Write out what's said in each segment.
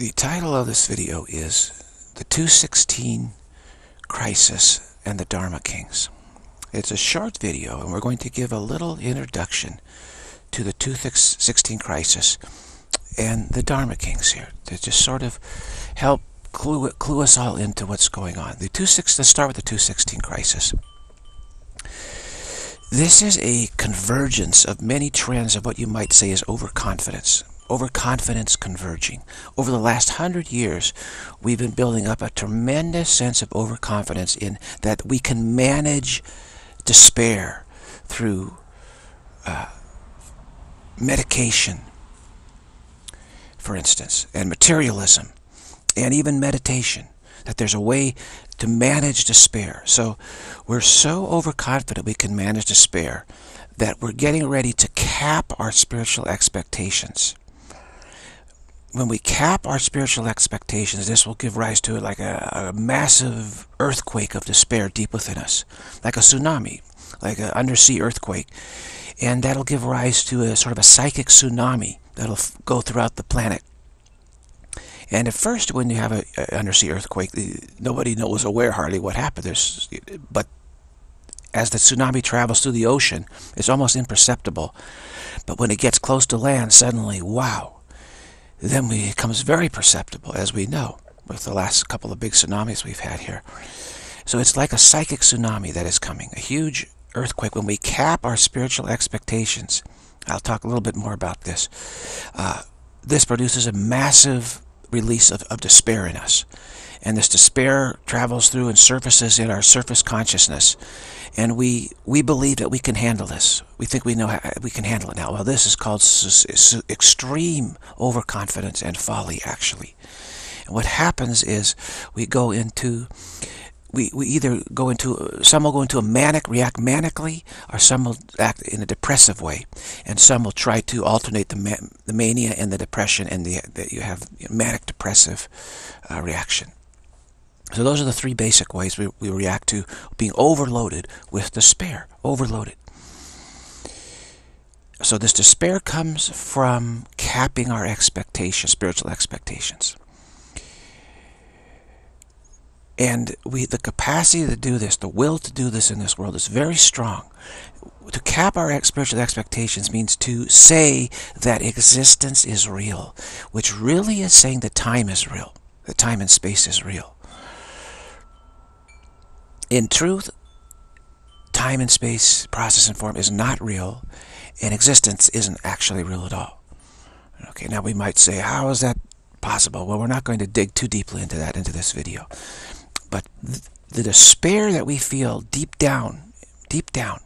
The title of this video is The 216 Crisis and the Dharma Kings. It's a short video and we're going to give a little introduction to the 216 Crisis and the Dharma Kings here to just sort of help clue, clue us all into what's going on. The 26, let's start with the 216 Crisis. This is a convergence of many trends of what you might say is overconfidence overconfidence converging. Over the last hundred years, we've been building up a tremendous sense of overconfidence in that we can manage despair through uh, medication, for instance, and materialism, and even meditation. That there's a way to manage despair. So we're so overconfident we can manage despair that we're getting ready to cap our spiritual expectations when we cap our spiritual expectations, this will give rise to like a, a, massive earthquake of despair deep within us, like a tsunami, like an undersea earthquake. And that'll give rise to a sort of a psychic tsunami that'll go throughout the planet. And at first, when you have an undersea earthquake, nobody knows aware hardly what happened. There's, but as the tsunami travels through the ocean, it's almost imperceptible. But when it gets close to land, suddenly, wow, then it becomes very perceptible, as we know, with the last couple of big tsunamis we've had here. So it's like a psychic tsunami that is coming, a huge earthquake. When we cap our spiritual expectations, I'll talk a little bit more about this. Uh, this produces a massive release of, of despair in us. And this despair travels through and surfaces in our surface consciousness and we we believe that we can handle this. We think we know how, we can handle it now. Well, this is called extreme overconfidence and folly, actually. And what happens is we go into we, we either go into some will go into a manic react manically or some will act in a depressive way and some will try to alternate the, ma the mania and the depression and the that you have manic depressive uh, reaction so those are the three basic ways we, we react to being overloaded with despair. Overloaded. So this despair comes from capping our expectations, spiritual expectations. And we, the capacity to do this, the will to do this in this world is very strong. To cap our spiritual expectations means to say that existence is real, which really is saying that time is real, that time and space is real. In truth, time and space, process and form is not real, and existence isn't actually real at all. Okay, now we might say, how is that possible? Well, we're not going to dig too deeply into that into this video. But th the despair that we feel deep down, deep down,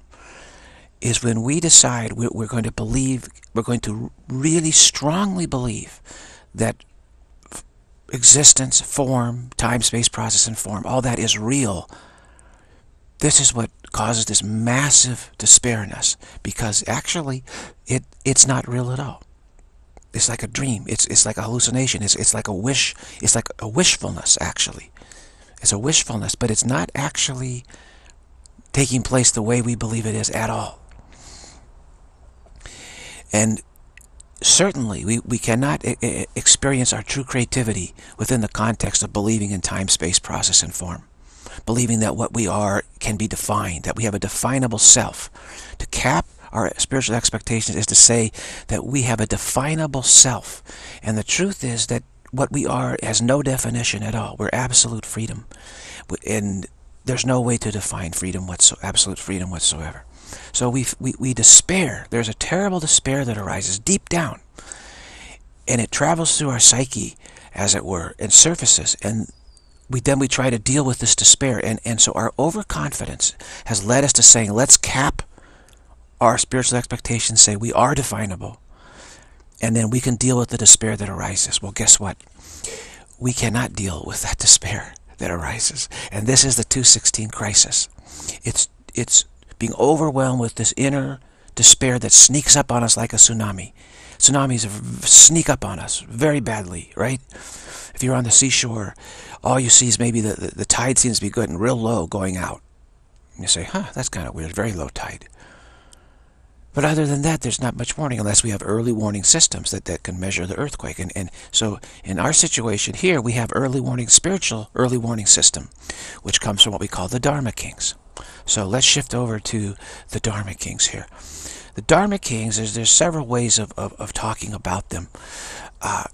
is when we decide we're, we're going to believe, we're going to really strongly believe that existence, form, time, space, process, and form, all that is real this is what causes this massive despair in us because actually it it's not real at all. It's like a dream. It's it's like a hallucination. It's it's like a wish. It's like a wishfulness actually. It's a wishfulness, but it's not actually taking place the way we believe it is at all. And certainly we, we cannot experience our true creativity within the context of believing in time, space, process, and form believing that what we are can be defined, that we have a definable self. To cap our spiritual expectations is to say that we have a definable self. And the truth is that what we are has no definition at all. We're absolute freedom. And there's no way to define freedom whatsoever, absolute freedom whatsoever. So we, we, we despair. There's a terrible despair that arises deep down. And it travels through our psyche, as it were, and surfaces. And we then we try to deal with this despair. And, and so our overconfidence has led us to saying, let's cap our spiritual expectations, say we are definable, and then we can deal with the despair that arises. Well, guess what? We cannot deal with that despair that arises. And this is the 216 crisis. It's, it's being overwhelmed with this inner despair that sneaks up on us like a tsunami. Tsunamis sneak up on us very badly, right? If you're on the seashore, all you see is maybe the, the, the tide seems to be good and real low going out. And you say, huh, that's kind of weird, very low tide. But other than that, there's not much warning unless we have early warning systems that, that can measure the earthquake. And, and so in our situation here, we have early warning, spiritual early warning system, which comes from what we call the Dharma Kings. So let's shift over to the Dharma Kings here. The Dharma Kings, there's, there's several ways of, of, of talking about them. Uh,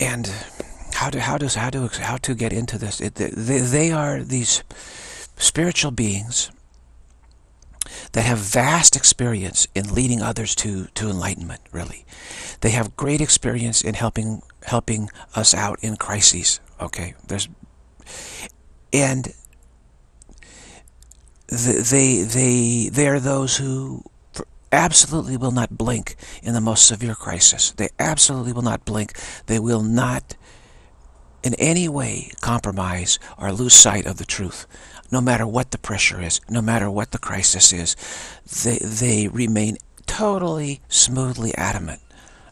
and how to how does how to how to get into this? It, they, they are these spiritual beings that have vast experience in leading others to to enlightenment. Really, they have great experience in helping helping us out in crises. Okay, there's and they they they are those who absolutely will not blink in the most severe crisis. They absolutely will not blink. They will not in any way compromise or lose sight of the truth. No matter what the pressure is, no matter what the crisis is, they, they remain totally smoothly adamant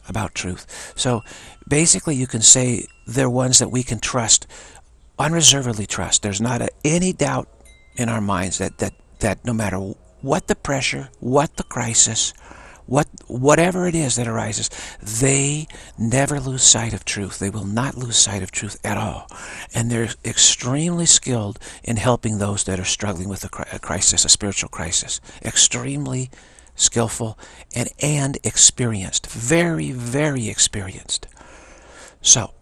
about truth. So basically you can say they're ones that we can trust, unreservedly trust. There's not a, any doubt in our minds that, that, that no matter what the pressure, what the crisis, what whatever it is that arises, they never lose sight of truth. They will not lose sight of truth at all. And they're extremely skilled in helping those that are struggling with a crisis, a spiritual crisis. Extremely skillful and, and experienced. Very, very experienced. So,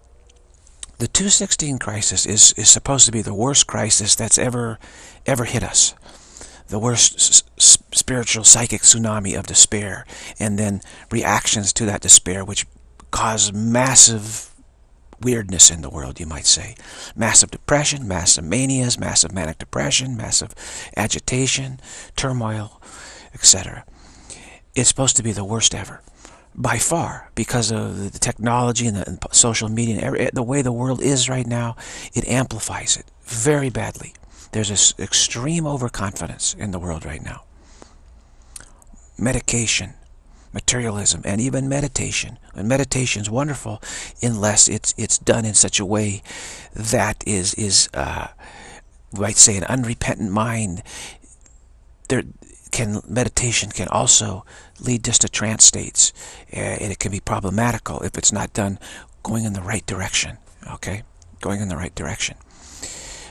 the 216 crisis is, is supposed to be the worst crisis that's ever, ever hit us the worst spiritual psychic tsunami of despair and then reactions to that despair which cause massive weirdness in the world, you might say. Massive depression, massive manias, massive manic depression, massive agitation, turmoil, etc. It's supposed to be the worst ever. By far, because of the technology and the social media and the way the world is right now, it amplifies it very badly. There's this extreme overconfidence in the world right now. Medication, materialism, and even meditation. And meditation is wonderful unless it's it's done in such a way that is is uh, might say an unrepentant mind. There can meditation can also lead just to trance states, and it can be problematical if it's not done going in the right direction. Okay, going in the right direction.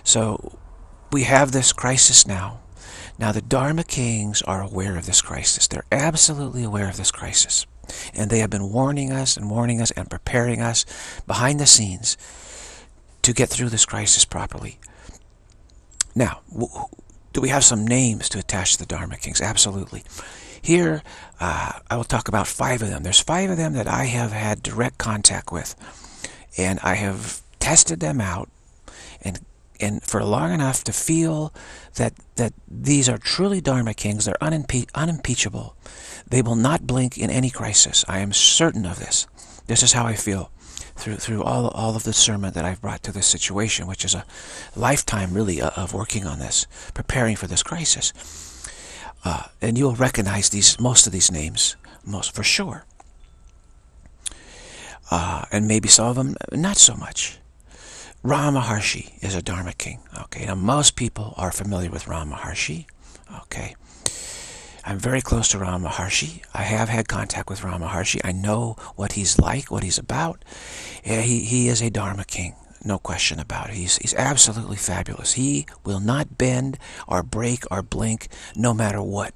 So we have this crisis now. Now the Dharma Kings are aware of this crisis. They're absolutely aware of this crisis. And they have been warning us and warning us and preparing us behind the scenes to get through this crisis properly. Now, do we have some names to attach to the Dharma Kings? Absolutely. Here, uh, I will talk about five of them. There's five of them that I have had direct contact with. And I have tested them out and for long enough to feel that that these are truly Dharma kings, they're unimpe unimpeachable. They will not blink in any crisis. I am certain of this. This is how I feel through through all all of the sermon that I've brought to this situation, which is a lifetime really uh, of working on this, preparing for this crisis. Uh, and you'll recognize these most of these names, most for sure. Uh, and maybe some of them not so much. Ramana Maharshi is a Dharma king. Okay, now most people are familiar with Ramana Maharshi. Okay, I'm very close to Ramana Maharshi. I have had contact with Ramana Maharshi. I know what he's like, what he's about. Yeah, he, he is a Dharma king, no question about it. He's, he's absolutely fabulous. He will not bend or break or blink no matter what.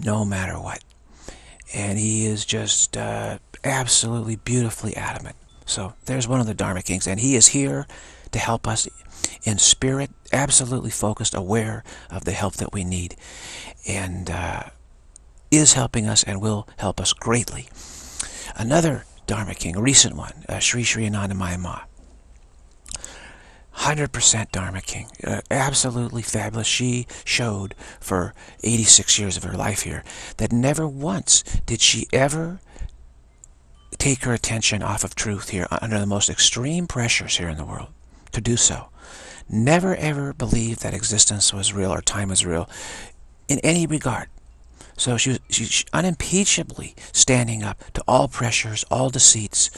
No matter what. And he is just uh, absolutely beautifully adamant. So there's one of the Dharma Kings, and he is here to help us in spirit, absolutely focused, aware of the help that we need, and uh, is helping us and will help us greatly. Another Dharma King, a recent one, uh, Sri Sri Anandamayi Ma. 100% Dharma King. Uh, absolutely fabulous. She showed for 86 years of her life here that never once did she ever take her attention off of truth here under the most extreme pressures here in the world to do so. Never ever believed that existence was real or time was real in any regard. So she was unimpeachably standing up to all pressures, all deceits,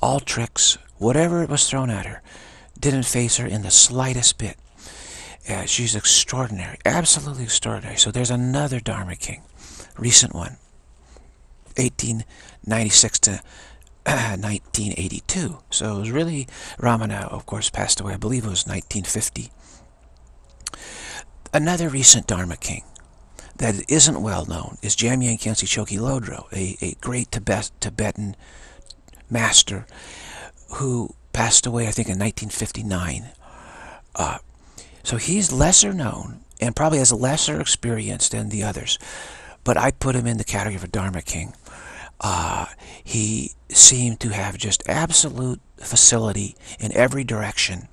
all tricks, whatever was thrown at her, didn't face her in the slightest bit. Yeah, she's extraordinary, absolutely extraordinary. So there's another Dharma King, recent one, 1896 to 1982. So it was really, Ramana, of course, passed away, I believe it was 1950. Another recent Dharma King that isn't well known is Jamyang Khyentse Chokyi Lodro, a, a great Tibet, Tibetan master who passed away, I think, in 1959. Uh, so he's lesser known and probably has a lesser experience than the others. But I put him in the category of a Dharma king. Uh, he seemed to have just absolute facility in every direction.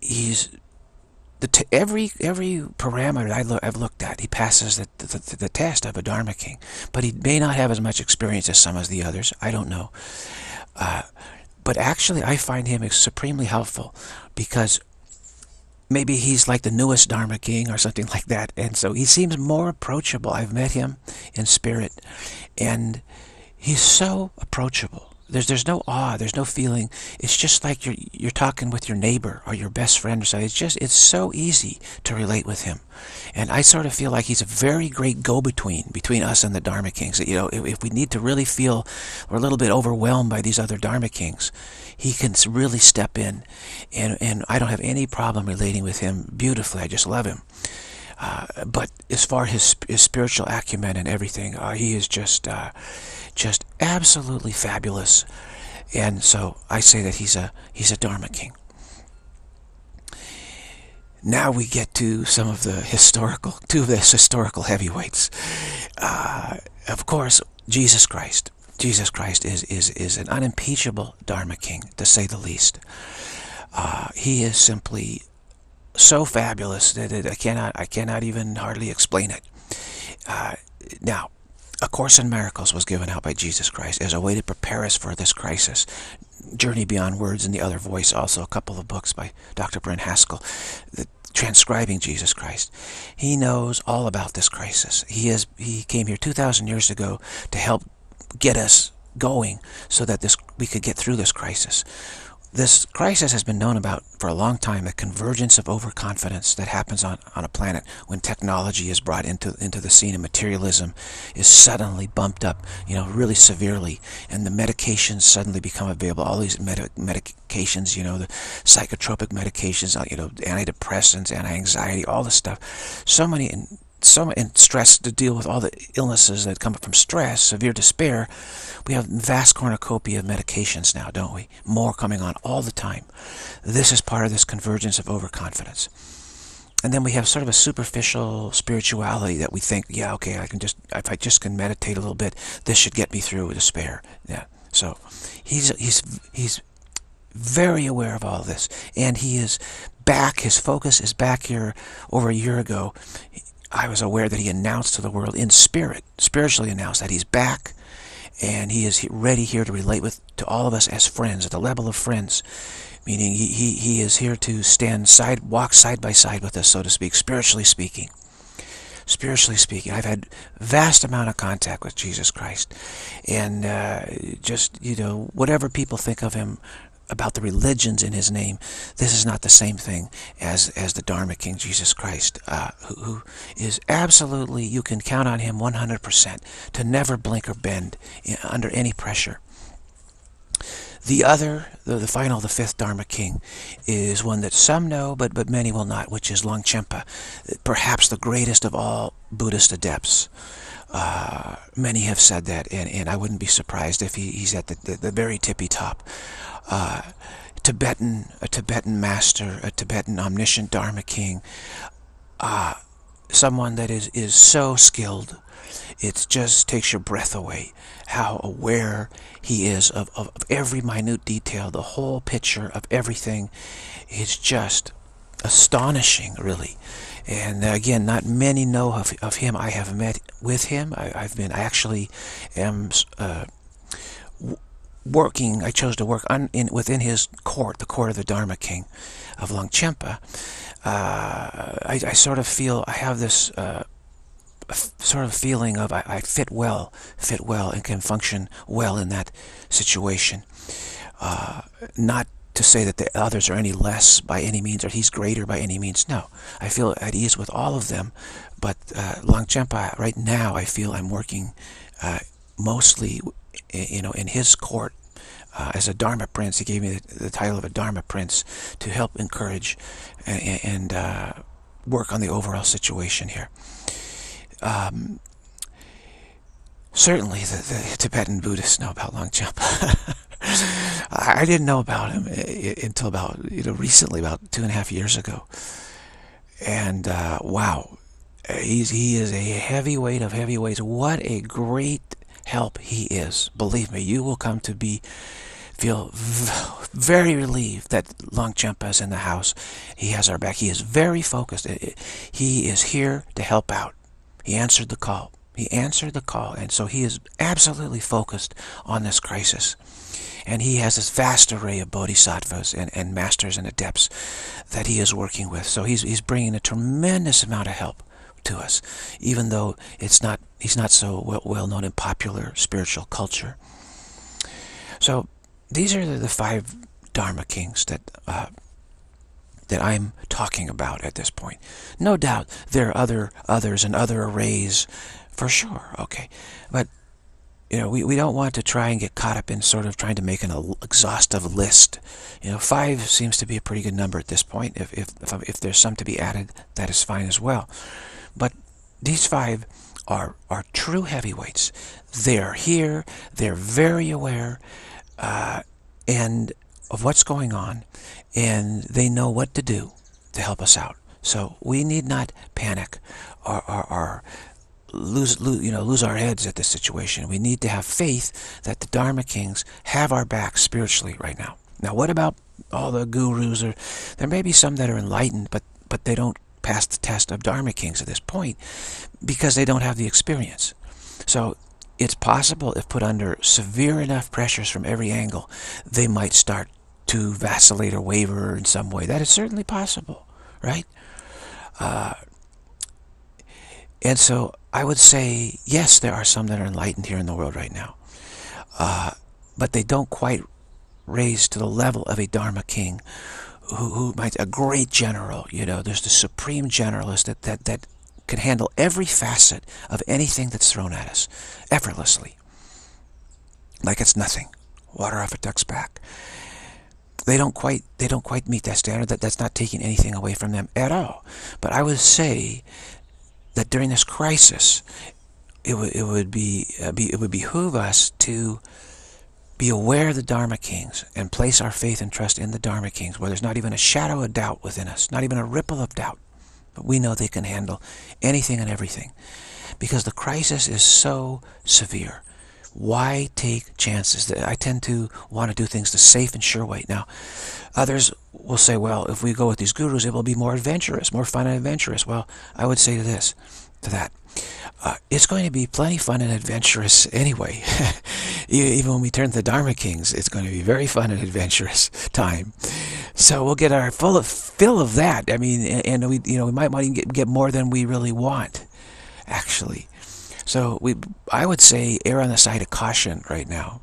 He's the every every parameter I lo I've looked at, he passes the, the, the, test of a Dharma king. But he may not have as much experience as some of the others. I don't know. Uh, but actually, I find him supremely helpful because maybe he's like the newest Dharma king or something like that. And so he seems more approachable. I've met him in spirit and he's so approachable. There's there's no awe, there's no feeling. It's just like you're you're talking with your neighbor or your best friend or something. It's just it's so easy to relate with him. And I sort of feel like he's a very great go-between between us and the Dharma Kings. You know, if, if we need to really feel we're a little bit overwhelmed by these other Dharma Kings, he can really step in. And, and I don't have any problem relating with him beautifully. I just love him. Uh, but as far as his, his spiritual acumen and everything, uh, he is just uh, just absolutely fabulous. And so I say that he's a he's a Dharma king. Now we get to some of the historical, two of the historical heavyweights. Uh, of course, Jesus Christ. Jesus Christ is, is, is an unimpeachable Dharma king, to say the least. Uh, he is simply so fabulous that it, I cannot I cannot even hardly explain it. Uh, now, a Course in Miracles was given out by Jesus Christ as a way to prepare us for this crisis. Journey Beyond Words and the Other Voice, also a couple of books by Dr. Brent Haskell, transcribing Jesus Christ. He knows all about this crisis. He is he came here 2,000 years ago to help get us going so that this we could get through this crisis. This crisis has been known about for a long time, the convergence of overconfidence that happens on, on a planet when technology is brought into, into the scene and materialism is suddenly bumped up, you know, really severely, and the medications suddenly become available. All these med medications, you know, the psychotropic medications, uh, you know, antidepressants, anti-anxiety, all this stuff. So many so and stress to deal with all the illnesses that come from stress, severe despair, we have vast cornucopia of medications now, don't we? More coming on all the time. This is part of this convergence of overconfidence. And then we have sort of a superficial spirituality that we think, yeah, okay, I can just, if I just can meditate a little bit, this should get me through despair. Yeah. So he's, he's, he's very aware of all this. And he is back, his focus is back here over a year ago. I was aware that he announced to the world in spirit, spiritually announced that he's back and he is ready here to relate with to all of us as friends at the level of friends. Meaning he, he, he is here to stand side walk side by side with us so to speak spiritually speaking. Spiritually speaking I've had vast amount of contact with Jesus Christ. And uh, just you know whatever people think of him about the religions in his name, this is not the same thing as, as the Dharma King Jesus Christ, uh, who, who is absolutely, you can count on him 100% to never blink or bend in, under any pressure. The other, the, the final, the fifth Dharma King, is one that some know, but, but many will not, which is Longchenpa, perhaps the greatest of all Buddhist adepts. Uh, many have said that, and, and I wouldn't be surprised if he, he's at the, the, the very tippy top uh, Tibetan, a Tibetan master, a Tibetan omniscient Dharma king, uh, someone that is, is so skilled, it just takes your breath away how aware he is of, of, of every minute detail, the whole picture of everything. It's just astonishing, really. And again, not many know of, of him. I have met with him. I, have been, I actually am uh, working, I chose to work on, in, within his court, the court of the Dharma King of Longchenpa, uh, I, I, sort of feel, I have this uh, sort of feeling of I, I, fit well, fit well, and can function well in that situation. Uh, not to say that the others are any less by any means or he's greater by any means. No, I feel at ease with all of them. But uh, Longchenpa, right now, I feel I'm working uh, mostly, you know, in his court uh, as a Dharma prince. He gave me the, the, title of a Dharma prince to help encourage and, and uh, work on the overall situation here. Um, certainly, the, the, Tibetan Buddhists know about Longchenpa. I didn't know about him until about you know recently, about two and a half years ago. And uh, wow, he's he is a heavyweight of heavyweights. What a great help he is. Believe me, you will come to be feel very relieved that Longchenpa is in the house. He has our back. He is very focused. He is here to help out. He answered the call. He answered the call, and so he is absolutely focused on this crisis. And he has this vast array of bodhisattvas and, and masters and adepts that he is working with. So he's, he's bringing a tremendous amount of help to us, even though it's not he's not so well, well known in popular spiritual culture. So these are the five Dharma kings that uh, that I'm talking about at this point. No doubt there are other others and other arrays for sure, okay. But you know, we, we don't want to try and get caught up in sort of trying to make an exhaustive list. You know, five seems to be a pretty good number at this point. If, if, if, if there's some to be added, that is fine as well. But these five are, are true heavyweights. They're here, they're very aware, uh, and of what's going on, and they know what to do to help us out. So we need not panic or, or, or lose, lose, you know, lose our heads at this situation. We need to have faith that the Dharma kings have our back spiritually right now. Now, what about all the gurus? Or there may be some that are enlightened, but but they don't pass the test of Dharma kings at this point because they don't have the experience. So it's possible if put under severe enough pressures from every angle, they might start to vacillate or waver in some way. That is certainly possible, right? Uh, and so I would say, yes, there are some that are enlightened here in the world right now. Uh, but they don't quite raise to the level of a Dharma king who, who might, a great general, you know, there's the supreme generalist that, that, that can handle every facet of anything that's thrown at us effortlessly. Like it's nothing. Water off a duck's back. They don't quite they don't quite meet that standard. That that's not taking anything away from them at all. But I would say that during this crisis, it would it would be, uh, be it would behoove us to be aware of the Dharma kings and place our faith and trust in the Dharma kings, where there's not even a shadow of doubt within us, not even a ripple of doubt. But we know they can handle anything and everything, because the crisis is so severe. Why take chances? I tend to want to do things the safe and sure way. Now, others will say, well, if we go with these gurus, it will be more adventurous, more fun and adventurous. Well, I would say to this, to that, uh, it's going to be plenty fun and adventurous anyway. Even when we turn to the Dharma Kings, it's going to be very fun and adventurous time. So we'll get our full of, fill of that. I mean, and, and we, you know, we might to get, get more than we really want, actually. So we, I would say, err on the side of caution right now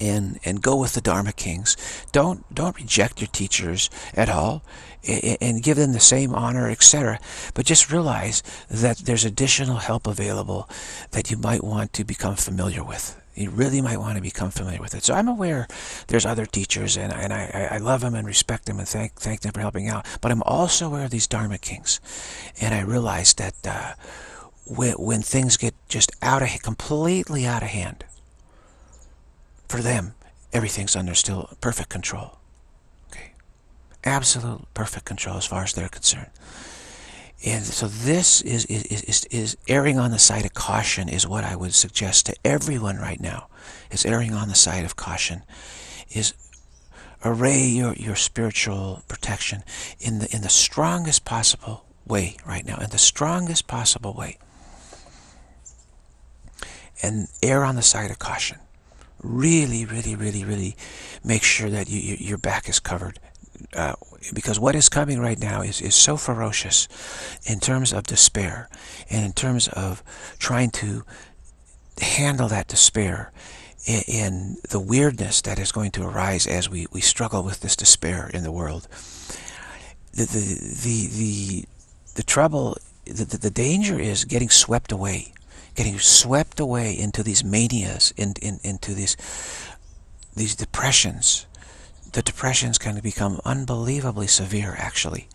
and and go with the Dharma kings. Don't don't reject your teachers at all and give them the same honor, etc. But just realize that there's additional help available that you might want to become familiar with. You really might want to become familiar with it. So I'm aware there's other teachers, and, and I, I love them and respect them and thank, thank them for helping out. But I'm also aware of these Dharma kings. And I realize that uh, when, when things get just out of completely out of hand, for them, everything's under still perfect control. Absolute perfect control as far as they're concerned. And so this is, is, is, is erring on the side of caution is what I would suggest to everyone right now. Is erring on the side of caution. Is array your, your spiritual protection in the, in the strongest possible way right now. In the strongest possible way. And err on the side of caution really, really, really, really make sure that you, you, your back is covered. Uh, because what is coming right now is, is so ferocious in terms of despair and in terms of trying to handle that despair in the weirdness that is going to arise as we, we struggle with this despair in the world. The, the, the, the, the trouble, the, the, the danger is getting swept away, getting swept away into these manias, in, in, into these, these depressions. The depressions can become unbelievably severe, actually.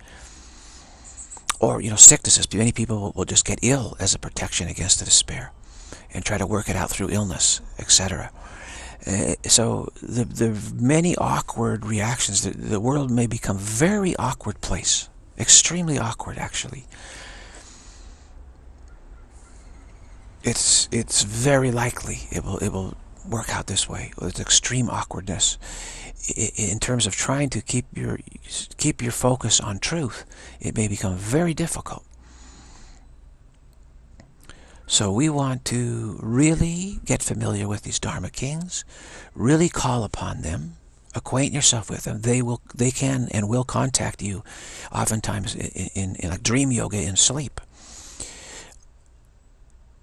Or, you know, sicknesses. Many people will just get ill as a protection against the despair and try to work it out through illness, etc. Uh, so the the many awkward reactions, the, the world may become very awkward place, extremely awkward actually. It's it's very likely it will it will work out this way with extreme awkwardness in terms of trying to keep your keep your focus on truth it may become very difficult so we want to really get familiar with these Dharma kings, really call upon them, acquaint yourself with them. They will, they can and will contact you, oftentimes in, in, in like dream yoga in sleep,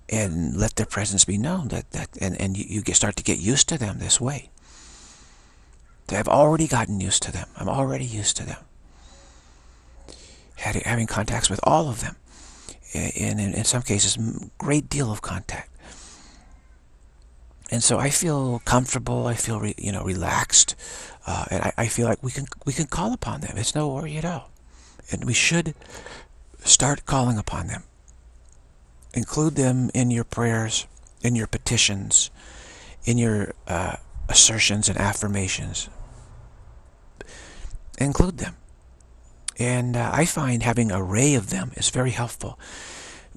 and let their presence be known. That that and and you, you get, start to get used to them this way. I've already gotten used to them. I'm already used to them. Having contacts with all of them and in, in some cases, great deal of contact. And so I feel comfortable. I feel, re, you know, relaxed, uh, and I, I feel like we can we can call upon them. It's no worry at all, and we should start calling upon them. Include them in your prayers, in your petitions, in your uh, assertions and affirmations. Include them. And uh, I find having an array of them is very helpful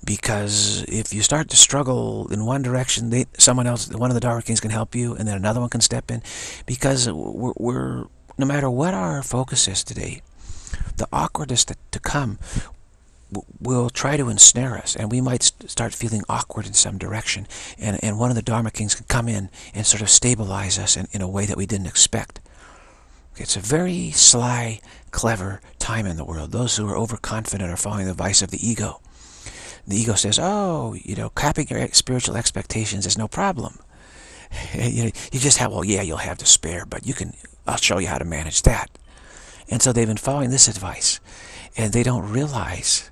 because if you start to struggle in one direction, they, someone else, one of the Dharma Kings can help you, and then another one can step in. Because we're, we're no matter what our focus is today, the awkwardness that, to come will try to ensnare us, and we might st start feeling awkward in some direction. And, and one of the Dharma Kings can come in and sort of stabilize us in, in a way that we didn't expect. It's a very sly, clever time in the world. Those who are overconfident are following the vice of the ego. The ego says, oh, you know, capping your spiritual expectations is no problem. you, know, you just have, well, yeah, you'll have despair, but you can, I'll show you how to manage that. And so they've been following this advice, and they don't realize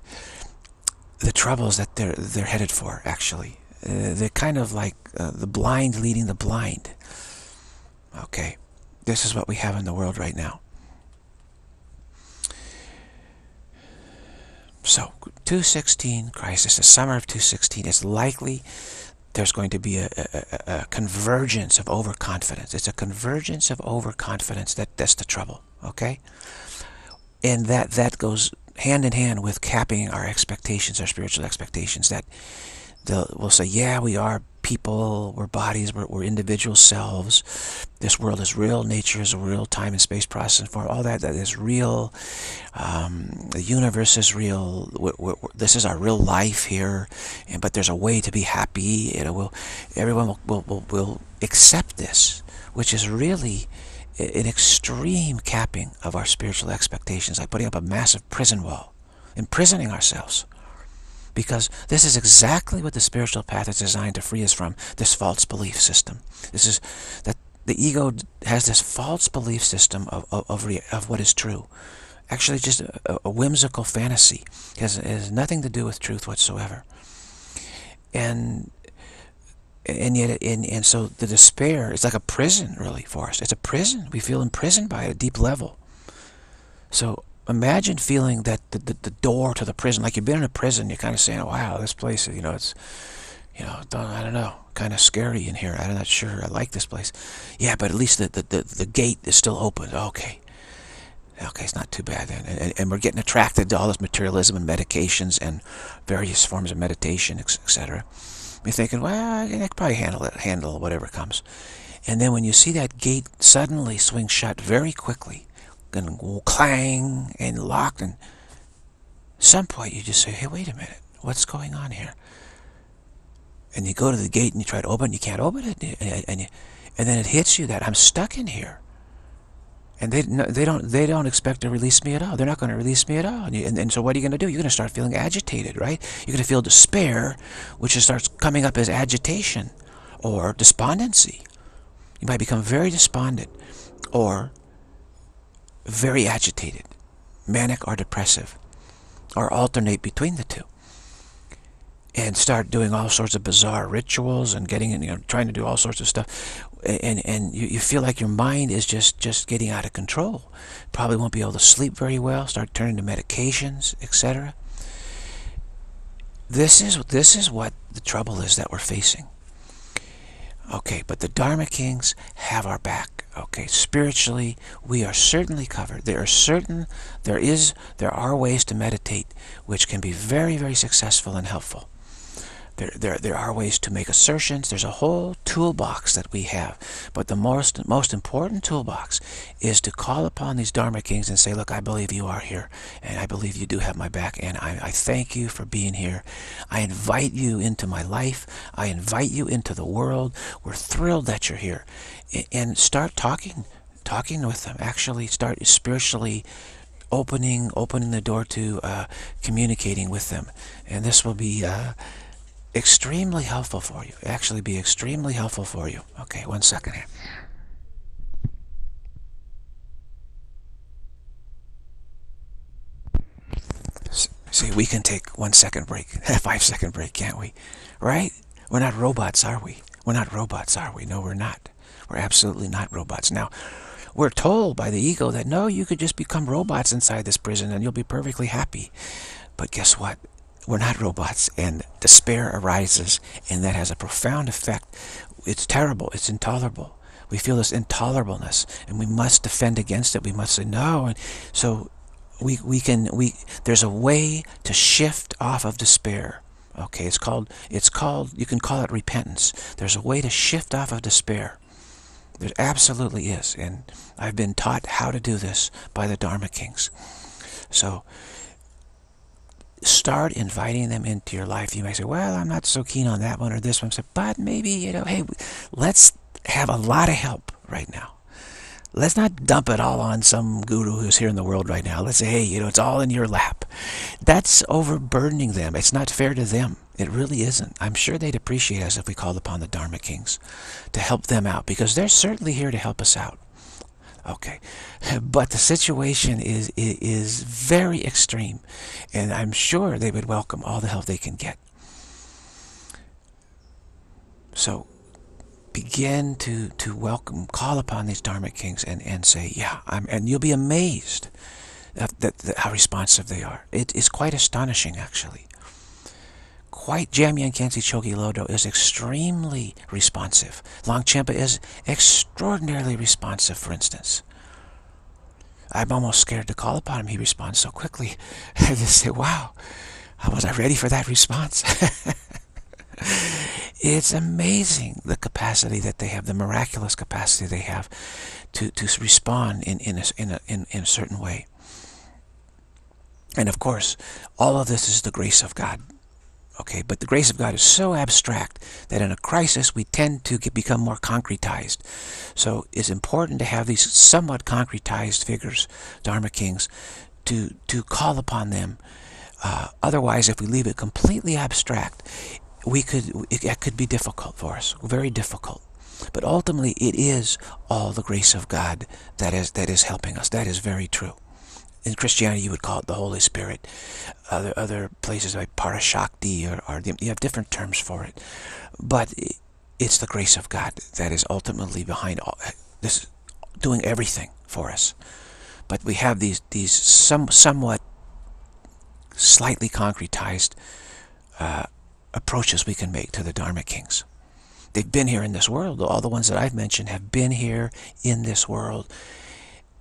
the troubles that they're they're headed for. Actually, uh, they're kind of like uh, the blind leading the blind. Okay. This is what we have in the world right now. So, 216 crisis, the summer of 216, it's likely there's going to be a, a, a, convergence of overconfidence. It's a convergence of overconfidence that that's the trouble, okay? And that that goes hand in hand with capping our expectations, our spiritual expectations. That we'll say, yeah, we are people, we're bodies, we're, we're, individual selves. This world is real. Nature is a real time and space process and form. All that that is real. Um, the universe is real. We're, we're, this is our real life here. And, but there's a way to be happy. You know, we'll, everyone will, will, will, will accept this, which is really an extreme capping of our spiritual expectations, like putting up a massive prison wall, imprisoning ourselves because this is exactly what the spiritual path is designed to free us from, this false belief system. This is that the ego has this false belief system of, of, of, of what is true. Actually, just a, a whimsical fantasy. It has, it has nothing to do with truth whatsoever. And and yet, and, and so the despair is like a prison, really, for us. It's a prison. We feel imprisoned by it at a deep level. So imagine feeling that the, the, the, door to the prison, like you've been in a prison, you're kind of saying, wow, this place, you know, it's, you know, I don't know, kind of scary in here. I'm not sure I like this place. Yeah, but at least the, the, the, the gate is still open. Okay. Okay, it's not too bad then. And, and, we're getting attracted to all this materialism and medications and various forms of meditation, etc. You're thinking, well, I can probably handle it, handle whatever comes. And then when you see that gate suddenly swing shut very quickly, and clang and locked and some point you just say hey wait a minute. What's going on here? And you go to the gate and you try to open you can't open it and, and, you, and then it hits you that I'm stuck in here and they they don't they don't expect to release me at all. They're not going to release me at all. And, you, and, and so what are you going to do? You're going to start feeling agitated right? You're going to feel despair which starts coming up as agitation or despondency. You might become very despondent or very agitated, manic or depressive, or alternate between the two and start doing all sorts of bizarre rituals and getting, you know, trying to do all sorts of stuff. And, and you, you feel like your mind is just, just getting out of control. Probably won't be able to sleep very well, start turning to medications, etc. This is, this is what the trouble is that we're facing. Okay, but the Dharma Kings have our back. Okay, spiritually, we are certainly covered. There are certain, there is, there are ways to meditate which can be very, very successful and helpful. There, there, there are ways to make assertions. There's a whole toolbox that we have. But the most, most important toolbox is to call upon these Dharma Kings and say, look, I believe you are here. And I believe you do have my back. And I, I thank you for being here. I invite you into my life. I invite you into the world. We're thrilled that you're here. And start talking, talking with them. Actually start spiritually opening opening the door to uh, communicating with them. And this will be... Uh, extremely helpful for you. Actually be extremely helpful for you. Okay, one second here. See, we can take one second break, five second break, can't we? Right? We're not robots, are we? We're not robots, are we? No, we're not. We're absolutely not robots. Now, we're told by the ego that no, you could just become robots inside this prison and you'll be perfectly happy. But guess what? We're not robots and despair arises and that has a profound effect. It's terrible. It's intolerable. We feel this intolerableness and we must defend against it. We must say no and so we we can we there's a way to shift off of despair. Okay it's called it's called you can call it repentance. There's a way to shift off of despair. There absolutely is and I've been taught how to do this by the Dharma Kings. So start inviting them into your life. You may say, well, I'm not so keen on that one or this one. But maybe, you know, hey, let's have a lot of help right now. Let's not dump it all on some guru who's here in the world right now. Let's say, hey, you know, it's all in your lap. That's overburdening them. It's not fair to them. It really isn't. I'm sure they'd appreciate us if we called upon the Dharma Kings to help them out because they're certainly here to help us out. Okay, but the situation is, is very extreme, and I'm sure they would welcome all the help they can get. So begin to, to welcome, call upon these Dharma kings and, and say, yeah, I'm, and you'll be amazed at, that, that, how responsive they are. It is quite astonishing, actually. Quite Jamyang Khyentse Chokyi Lodro is extremely responsive. Longchenpa is extraordinarily responsive, for instance. I'm almost scared to call upon him. He responds so quickly. I just say, wow, how was I ready for that response? it's amazing the capacity that they have, the miraculous capacity they have to, to respond in, in, a, in, a, in, in a certain way. And of course, all of this is the grace of God. Okay, but the grace of God is so abstract that in a crisis we tend to get, become more concretized. So it's important to have these somewhat concretized figures, Dharma kings, to, to call upon them. Uh, otherwise, if we leave it completely abstract, we could it, it could be difficult for us, very difficult. But ultimately, it is all the grace of God that is that is helping us. That is very true in Christianity you would call it the Holy Spirit. Other other places like Parashakti or, or you have different terms for it, but it's the grace of God that is ultimately behind all this, doing everything for us. But we have these these some somewhat slightly concretized uh, approaches we can make to the Dharma kings. They've been here in this world. All the ones that I've mentioned have been here in this world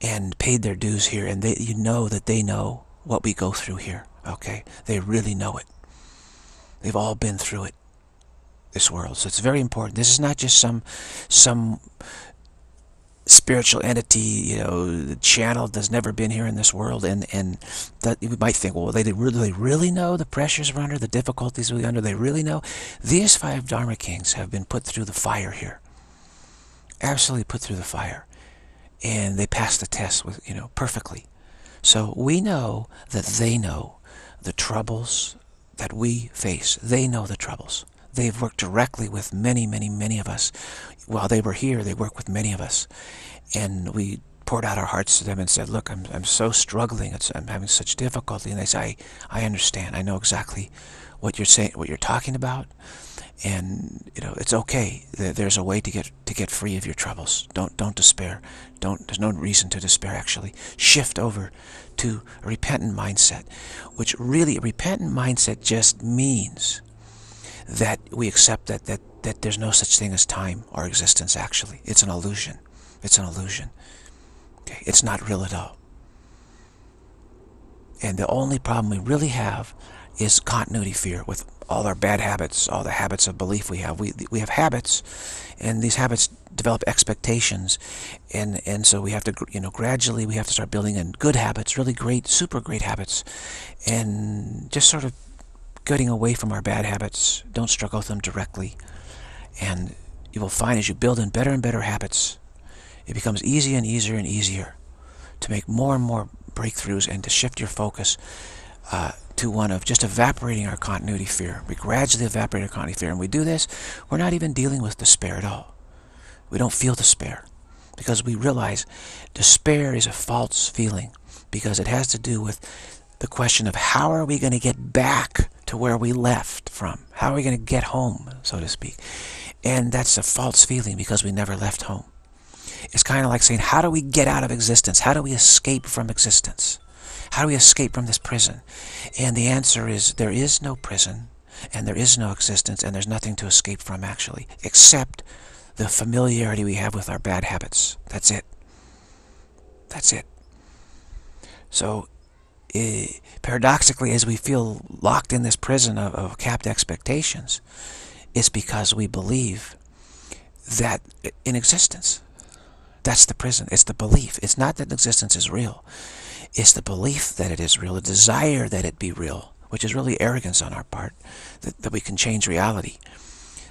and paid their dues here and they you know that they know what we go through here okay? They really know it. They've all been through it this world. So it's very important. This is not just some some spiritual entity you know the channel that's never been here in this world and and that we might think well they really really know the pressures we're under the difficulties we're under. They really know. These five dharma kings have been put through the fire here. Absolutely put through the fire and they pass the test with you know perfectly. So we know that they know the troubles that we face. They know the troubles they've worked directly with many, many, many of us. While they were here, they worked with many of us. And we poured out our hearts to them and said, look, I'm, I'm so struggling. It's, I'm having such difficulty. And they say, I, I understand. I know exactly what you're saying, what you're talking about. And, you know, it's okay. There's a way to get, to get free of your troubles. Don't, don't despair. Don't, there's no reason to despair, actually. Shift over to a repentant mindset, which really, a repentant mindset just means that we accept that, that, that there's no such thing as time or existence, actually. It's an illusion. It's an illusion. Okay, it's not real at all. And the only problem we really have is continuity fear with all our bad habits, all the habits of belief we have. We, we have habits, and these habits develop expectations, and, and so we have to, you know, gradually we have to start building in good habits, really great, super great habits, and just sort of getting away from our bad habits. Don't struggle with them directly. And you will find as you build in better and better habits, it becomes easier and easier and easier to make more and more breakthroughs and to shift your focus uh, to one of just evaporating our continuity fear. We gradually evaporate our continuity fear. And we do this, we're not even dealing with despair at all. We don't feel despair because we realize despair is a false feeling because it has to do with the question of how are we going to get back to where we left from? How are we going to get home, so to speak? And that's a false feeling because we never left home. It's kind of like saying, how do we get out of existence? How do we escape from existence? How do we escape from this prison? And the answer is there is no prison, and there is no existence, and there's nothing to escape from, actually, except the familiarity we have with our bad habits. That's it. That's it. So, eh, paradoxically, as we feel locked in this prison of, of capped expectations, it's because we believe that in existence, that's the prison. It's the belief. It's not that existence is real. It's the belief that it is real, the desire that it be real, which is really arrogance on our part, that, that we can change reality.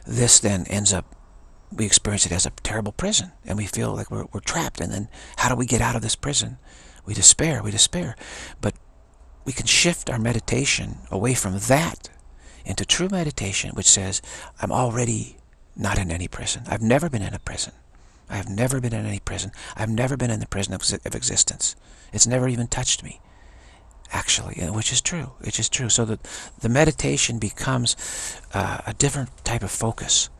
This then ends up, we experience it as a terrible prison, and we feel like we're, we're trapped, and then how do we get out of this prison? We despair, we despair. But we can shift our meditation away from that into true meditation, which says, I'm already not in any prison. I've never been in a prison. I have never been in any prison. I've never been in the prison of, of existence. It's never even touched me, actually, which is true. Which is true. So that the meditation becomes uh, a different type of focus.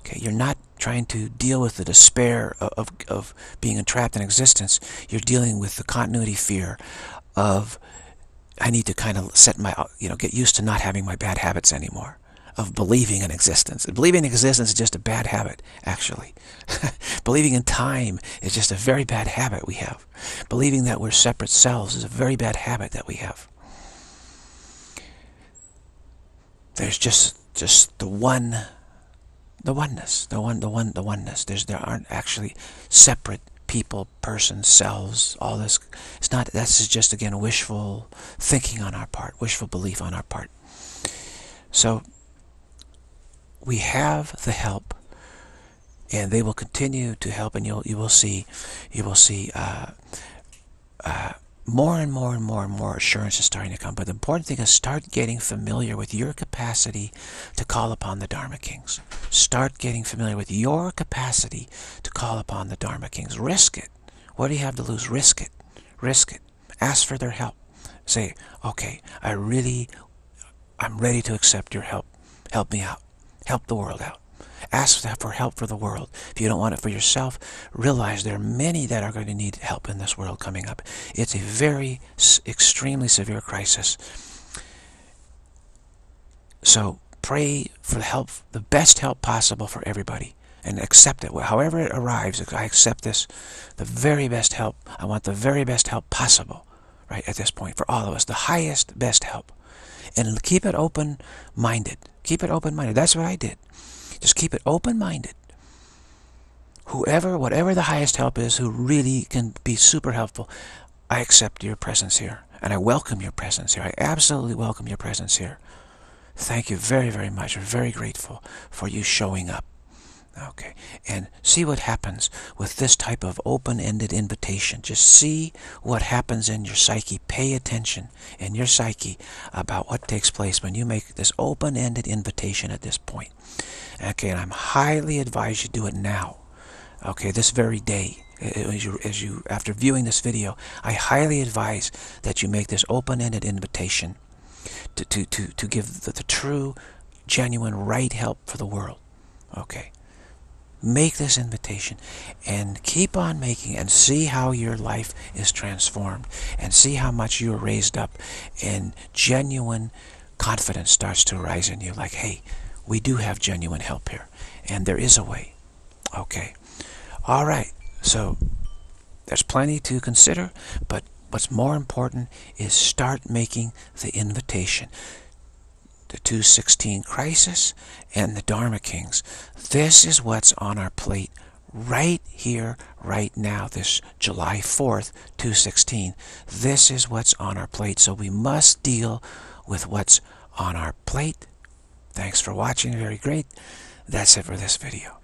Okay, you're not trying to deal with the despair of, of, of being entrapped in existence. You're dealing with the continuity fear of I need to kind of set my, you know, get used to not having my bad habits anymore of believing in existence. Believing in existence is just a bad habit, actually. Believing in time is just a very bad habit we have. Believing that we're separate selves is a very bad habit that we have. There's just just the one the oneness, the one the one the oneness. There's there aren't actually separate people, persons, selves, all this. It's not, that's just, again, wishful thinking on our part, wishful belief on our part. So we have the help and they will continue to help and you'll you will see you will see uh, uh, more and more and more and more assurance is starting to come. But the important thing is start getting familiar with your capacity to call upon the Dharma Kings. Start getting familiar with your capacity to call upon the Dharma Kings. Risk it. What do you have to lose? Risk it. Risk it. Ask for their help. Say okay I really I'm ready to accept your help. Help me out Help the world out. Ask for help for the world. If you don't want it for yourself, realize there are many that are going to need help in this world coming up. It's a very, extremely severe crisis. So pray for the help, the best help possible for everybody and accept it. However it arrives, I accept this, the very best help. I want the very best help possible, right, at this point, for all of us. The highest, best help. And keep it open-minded. Keep it open-minded. That's what I did. Just keep it open-minded. Whoever, whatever the highest help is, who really can be super helpful, I accept your presence here. And I welcome your presence here. I absolutely welcome your presence here. Thank you very, very much. We're very grateful for you showing up. Okay, and see what happens with this type of open-ended invitation. Just see what happens in your psyche. Pay attention in your psyche about what takes place when you make this open-ended invitation at this point. Okay, and I'm highly advise you do it now. Okay, this very day. As you, as you, after viewing this video, I highly advise that you make this open-ended invitation to, to, to, to give the, the true, genuine, right help for the world. Okay. Make this invitation and keep on making and see how your life is transformed and see how much you're raised up and genuine confidence starts to arise in you like, hey, we do have genuine help here and there is a way. Okay. All right. So there's plenty to consider, but what's more important is start making the invitation the 216 crisis, and the Dharma Kings. This is what's on our plate right here, right now, this July 4th, 216. This is what's on our plate, so we must deal with what's on our plate. Thanks for watching, very great. That's it for this video.